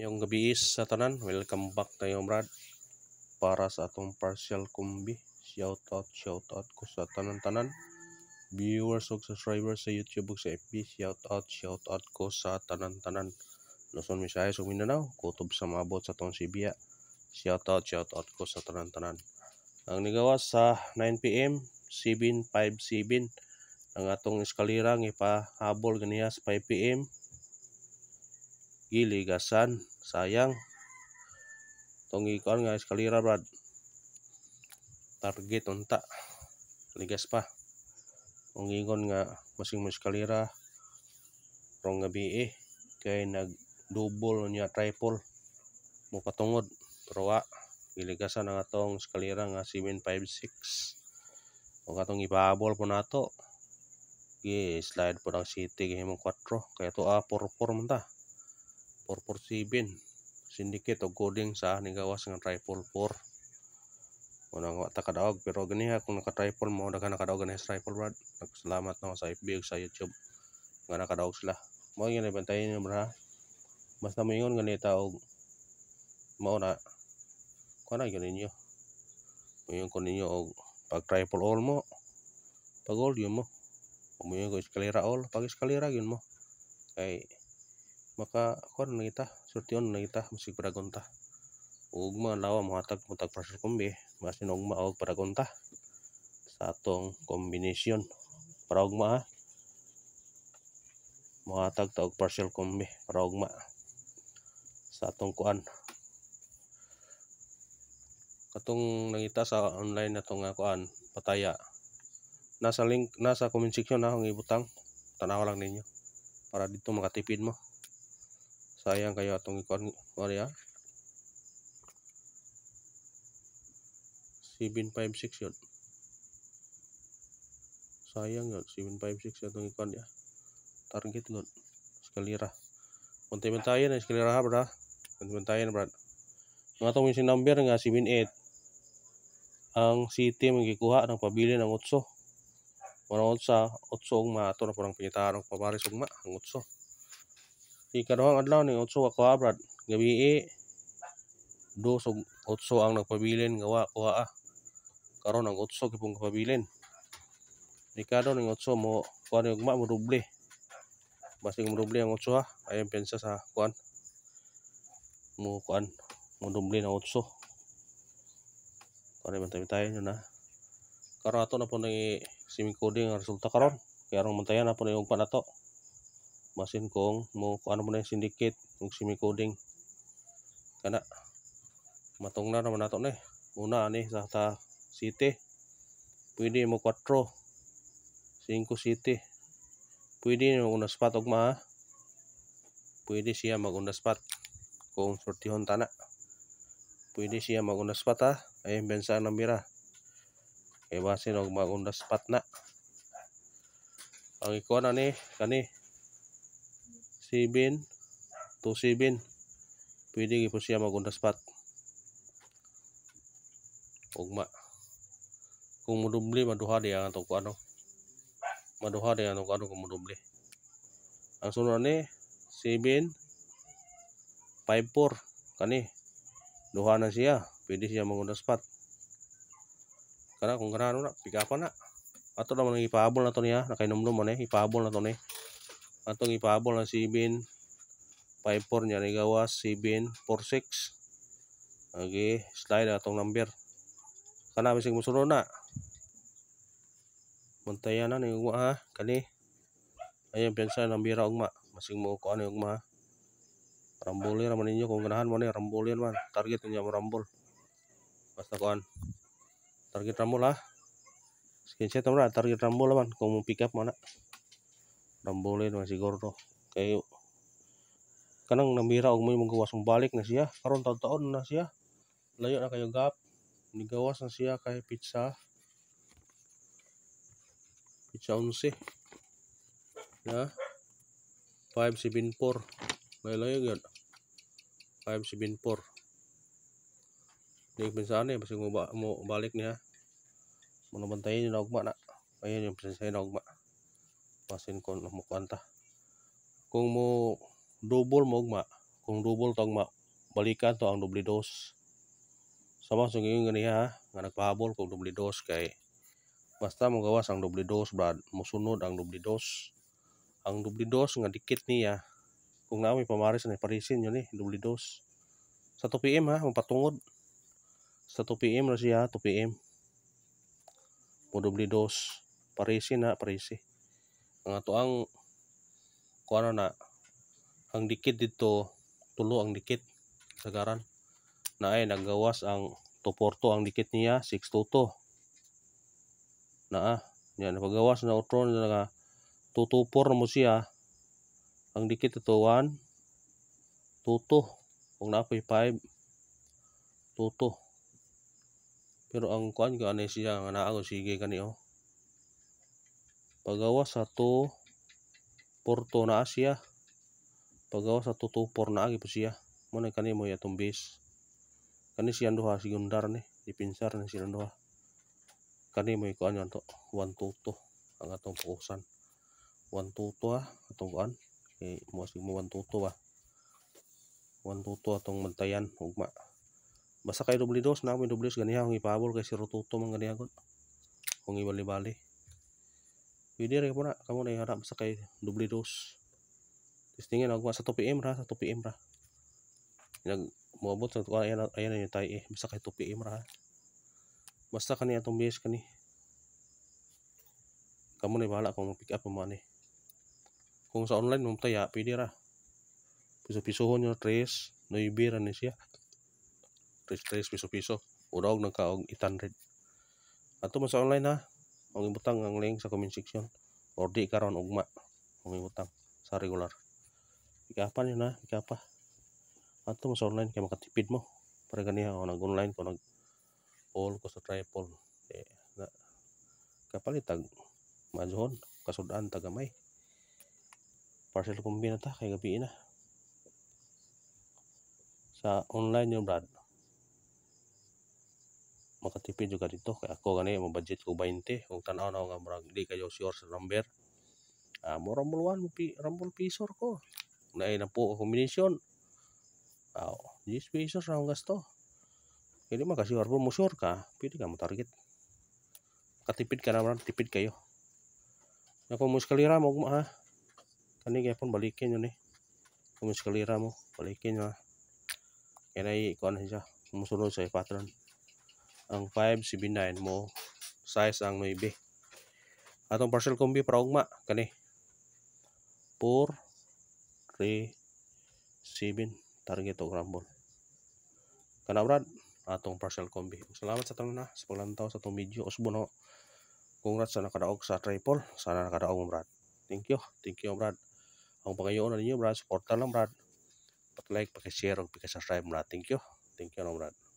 Yung gabi is sa tanan, welcome back tayo Brad. Para sa atong partial kumbi. Shout out, shout out ko sa tanan-tanan. Viewers ug subscribers sa YouTube ug sa FB. Shout out, shout out ko sa tanan-tanan. Luzon, Visayas ug Mindanao. Kutob sa maabot sa tong Sibia. Shout out, shout out ko sa tanan-tanan. Ang nigawas sa 9pm, 757 ang atong eskalera nga ipahabol ganiya sa 5pm giligasan sayang tong ikon nga eskalera brad. Target unta ligas pa ang ingon nga masing mo eskalera rong gabi eh kay nag double niya triple mo patungod pero wa giligasan ang atong eskalera nga 756 o katong ipahabol po nato gi slide po ng city gihimong 4 kaya to a 44 man ta 447 syndicate o coding sa nigawas nga triple 4 unang wa ta kadaog pero ganiha kung naka triple mo daga nakadaog ganiha sa triple brad. Nagsalamat na sa FB sa YouTube nga nakadaog sila. Mo gyud bantayan niyo bra basta mo ingon ganita og mao na kuana gyud ninyo. Mo ko ninyo og pag triple all mo pag all yun mo. Mo ko eskalera all pag eskalera yun mo. Kay maka kuan na kita sortion na kita musig paragonta ugma lawa mohatag mo tag pressure kumbi basin ugma og paragonta sa atong kombinasyon. Para ugma ha mohatag ta og partial kumbi para ugma sa atong kuan. Katong nangita sa online na nga kuan pataya nasa link nasa comment section na akong ibutang. Tanaw lang ninyo. Para dito makatipid mo sayang kayo atong ikon Maria. 756 yun. Sayang yun 756 atong ikon ya. Target nun eskalera. Punta-puntayan na eskalera ha bra Punta-puntayan brad. Ang atong missing number nga 78 ang city magikuha ng pabili ng 8 Wala sa 8 ug mato na parang pinitaran pabaris ug ma ang 8 ikaduhang adlaw ni utso ako abrad gabi dos og utso ang nagpabilin nga kuha ah. karon ang utso gipong kapabilin. Ikado ning utso mo kuan ug ma mo basig mo ang utso ha. Ayon pensa sa kuan. Mo kuan mo doble na utso kuan man tayo na karon ato na po nang semi coding ang resulta karon. Kaya aron mantayan na po na yung panato masin kong mo ano mo na yung syndicate ug semi coding kana matong na naman nato ni una ani sa ta city pwede mo 4 5 city pwede mo una spot og ma pwede siya mag una spot kung sortihon tana. Pwede siya mag una spot ha ay bensa ng mira kay basin og mag una spot na. Ang ikuan ani kani 7 to 7 pwede po siya mag on the spot ugma kung muduble maduha di ang atong ano. Maduha di ang atong ano kung muduble ang sunod ni 7 5 4 kani duha na siya pwede siya mag on the spot kana kung kana na pick up na ato naman ipahabol na to niya nakainomdom mo ni ipahabol na to ni atong ipahabol na 7 54 niya ni gawas 746 okay slide atong number kana bisig musunod na muntayan na ni ugma ha kani ayun pensa ng bira ugma. Masing mo ko ano ugma rambuli raman ninyo kung ganahan mo ni rambuli man. Target niya mo rambol. Basta kuan target rambol ha. Screenshot mo na target rambol man. Kung pick up mo na rambulin man siguro kayo kanang namira og may magawas balik na siya karon taon-taon na siya layo na kayo gap nigawas na siya kay pizza. Pizza 11 na 574 may layo gyud 574 Di pinsan eh, basta mo, ba, mo balik niya. Mo nabantayin yung naugma na. Ayun yung pinsan na masin kon mo kwanta kung mo double mo ugma kung double tong ma balikan to ang doble dos. Sama sa ngayon ganiha nga nagpahabol kung doble dos kay basta mo gawas ang doble dos brad musunod ang doble dos. Ang doble dos nga dikit niya kung naami pamaris na parisin yun eh doble dos. Sa 2 pm ha mapatungod sa 2 pm na siya 2 pm mo doble dos parisin na parisi ang ato ang kuano na ang dikit dito tulo ang dikit sagaran na ay naggawas ang tuporto ang dikit niya 622 na ah yan pagawas na utro na nga 224 na mo siya. Ang dikit ito 1 22 kung napoy 5 22 pero ang kuan ko ani siya nga naa ko sige kani oh pagawa satu porto na asya pagawa satu tupor na agi pasya mana kani mo ya tumbis. Kani si andoha si gundar ni dipinsar ni si andoha kani mo ikuan yan to one tuto ang atong puusan one tuto ah atong kuan eh mo si mo one tuto ba. One tuto atong mantayan ugma basta dubli dos na mo dubli dos ganiya, ang ipaabol kay si rotuto man ganiha kon kung ibali-bali pwede rin po na. Kamo na iharap basta kay doble dos. Testingin ako sa 2 pm ra sa 2 pm ra. Nag moabot sa ayan ayan na yung tayo eh. Basta kay 2 pm ra. Ha. basta kani atong base kani. Kamo na bahala kung pick up mo ani kung sa online mo taya pwede ra. Piso-pisohon yung tres noibe ra ni siya. Tres tres piso-piso. Uraw nagkaog 800 ato man sa online ha ang ibutang ang link sa comment section. Or di karon ugma. Ang ibutang sa regular. Ikapan yun ha ikapa. Ato mo sa online kay makatipid mo. Para ganiha o nag online ko nag all ko sa tripod eh na kapalitag madyon kasudan tagamay. Parcel kumbi na ta kay gabi na. Sa online yung brad makatipid juga dito kay ako gani mo budget ko 20 kung tanaw na nga murag di kayo sure sa number ah mo 1 mo pi rumble pisor ko na na po combination ah 10 pesos ra gasto hindi man kasi warbo mo sure ka pwede ka mo target katipid ka naman tipid kayo. Na kung mo eskalera mo ha kani gyapon balikin yun eh kung mo eskalera mo balikin ha kaya na ikuan na siya musunod sa ang 579 mo size ang 9 atong partial combi para kani. 4 3 7 target og rumble kana brad atong partial combi. Salamat sa tanan na sa paglantaw sa atong video. Usbo no congrats sa nakadaog sa triple. Sana nakadaog mo brad. Thank you. Thank you brad. Ang pangayoon ninyo brad supportan lang brad. Pag like pag share ug pag subscribe brad. Thank you. Thank you no brad